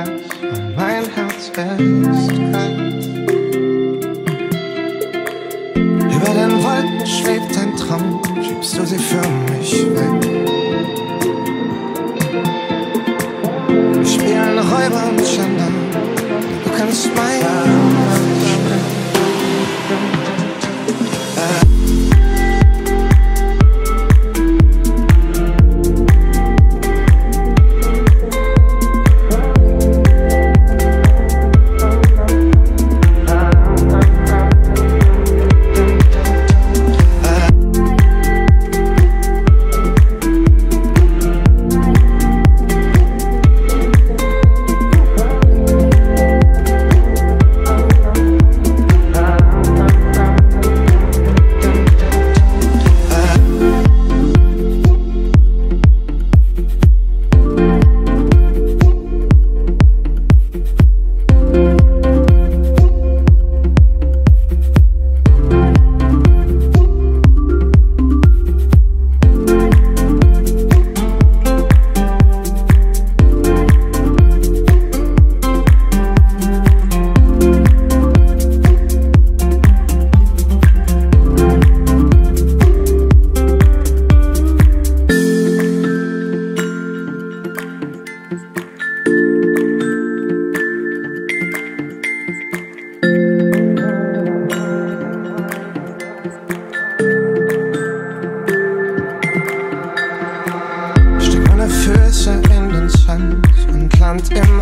Herz mein Herz ist kalt. Über den Wolken schwebt ein Traum, schiebst du sie für mich weg. Wir spielen Räuber und Gendarm, du kannst mein hand in